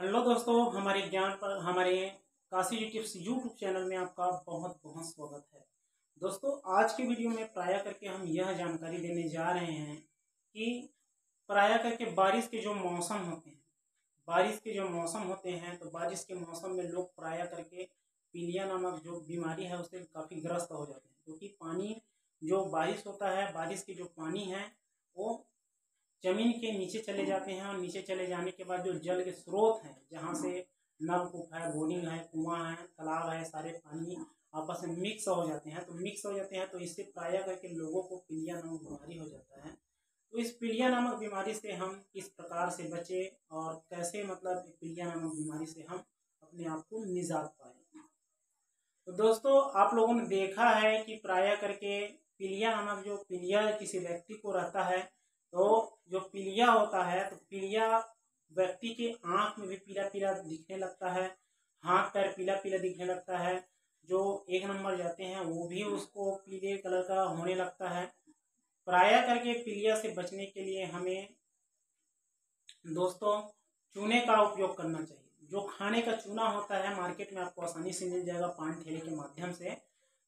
Hello दोस्तों, हमारे ज्ञान पर, हमारे Kashi ji tips YouTube channel में आपका बहुत बहुत स्वागत है। दोस्तों, आज के वीडियो में प्राय करके हम यह जानकारी देने जा रहे हैं कि प्राय करके बारिश के जो मौसम होते हैं, बारिश के जो मौसम होते हैं तो बारिश के मौसम में लोग प्राय करके पीलिया नामक जो बीमारी है, उससे काफ़ी ग्रस्त हो जाते हैं। क्योंकि पानी जो बारिश होता है, बारिश के जो पानी है, वो ज़मीन के नीचे चले जाते हैं और नीचे चले जाने के बाद जो जल के स्रोत हैं, जहाँ से नलकूप है, बोरिंग है, कुआँ है, तालाब है, सारे पानी आपस में मिक्स हो जाते हैं। तो मिक्स हो जाते हैं तो इससे प्राय करके लोगों को पीलिया नामक बीमारी हो जाता है। तो इस पीलिया नामक बीमारी से हम किस प्रकार से बचे और कैसे मतलब पीलिया नामक बीमारी से हम अपने आप को निजात पाए। तो दोस्तों, आप लोगों ने देखा है कि प्राय करके पीलिया नामक जो पीलिया किसी व्यक्ति को रहता है तो जो पीलिया होता है तो पीलिया व्यक्ति के आँख में भी पीला पीला दिखने लगता है, हाथ पैर पीला पीला दिखने लगता है, जो एक नंबर जाते हैं, वो भी उसको पीले कलर का होने लगता है। प्राय करके पीलिया से बचने के लिए हमें दोस्तों चूने का उपयोग करना चाहिए। जो खाने का चूना होता है, मार्केट में आपको आसानी से मिल जाएगा पान ठेले के माध्यम से।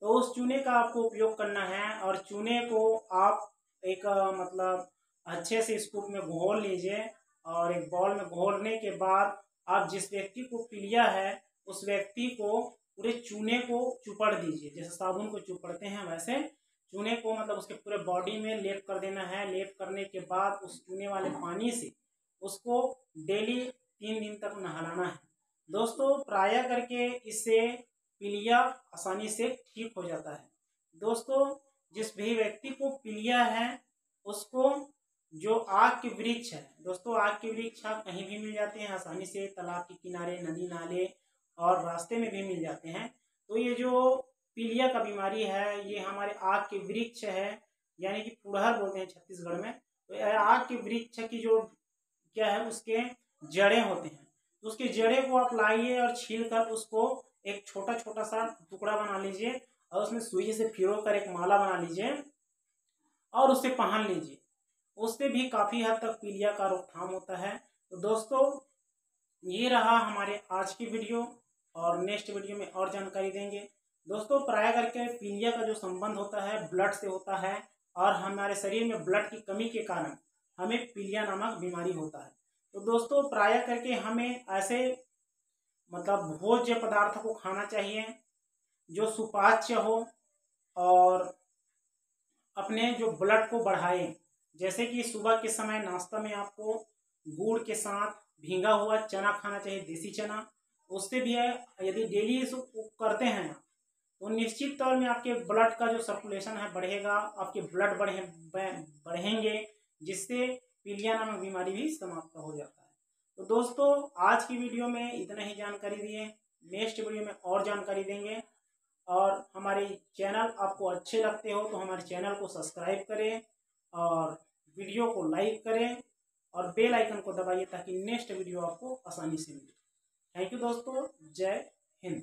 तो उस चूने का आपको उपयोग करना है, और चूने को आप एक मतलब अच्छे से स्कूप में घोल लीजिए और एक बॉल में घोलने के बाद आप जिस व्यक्ति को पीलिया है, उस व्यक्ति को पूरे चूने को चुपड़ दीजिए। जैसे साबुन को चुपड़ते हैं वैसे चूने को मतलब उसके पूरे बॉडी में लेप कर देना है। लेप करने के बाद उस चूने वाले पानी से उसको डेली तीन दिन तक नहलाना है। दोस्तों, प्राय करके इससे पीलिया आसानी से ठीक हो जाता है। दोस्तों, जिस भी व्यक्ति को पीलिया है, उसको जो आग के वृक्ष है। दोस्तों, आग के वृक्ष आप कहीं भी मिल जाते हैं। आसानी से तालाब के किनारे, नदी नाले और रास्ते में भी मिल जाते हैं। तो ये जो पीलिया का बीमारी है, ये हमारे आग के वृक्ष है, यानी कि पुड़हर बोलते हैं छत्तीसगढ़ में। तो आग के वृक्ष की जो क्या है, उसके जड़ें होते हैं। तो उसके जड़े को आप लाइए और छील कर उसको एक छोटा छोटा सा टुकड़ा बना लीजिए और उसमें सुई से फिरो कर एक माला बना लीजिए और उससे पहन लीजिए। उससे भी काफ़ी हद तक पीलिया का रोकथाम होता है। तो दोस्तों, ये रहा हमारे आज की वीडियो और नेक्स्ट वीडियो में और जानकारी देंगे। दोस्तों, प्राय करके पीलिया का जो संबंध होता है, ब्लड से होता है और हमारे शरीर में ब्लड की कमी के कारण हमें पीलिया नामक बीमारी होता है। तो दोस्तों, प्राय करके हमें ऐसे मतलब भोज्य पदार्थ को खाना चाहिए जो सुपाच्य हो और अपने जो ब्लड को बढ़ाए। जैसे कि सुबह के समय नाश्ता में आपको गुड़ के साथ भींगा हुआ चना खाना चाहिए, देसी चना। उससे भी है, यदि डेली करते हैं तो निश्चित तौर में आपके ब्लड का जो सर्कुलेशन है बढ़ेगा, आपके ब्लड बढ़े बढ़ेंगे, जिससे पीलिया नामक बीमारी भी समाप्त हो जाता है। तो दोस्तों, आज की वीडियो में इतना ही जानकारी दिए नेक्स्ट वीडियो में और जानकारी देंगे। और हमारे चैनल आपको अच्छे लगते हो तो हमारे चैनल को सब्सक्राइब करें और वीडियो को लाइक करें और बेल आइकन को दबाइए ताकि नेक्स्ट वीडियो आपको आसानी से मिले। थैंक यू दोस्तों। जय हिंद।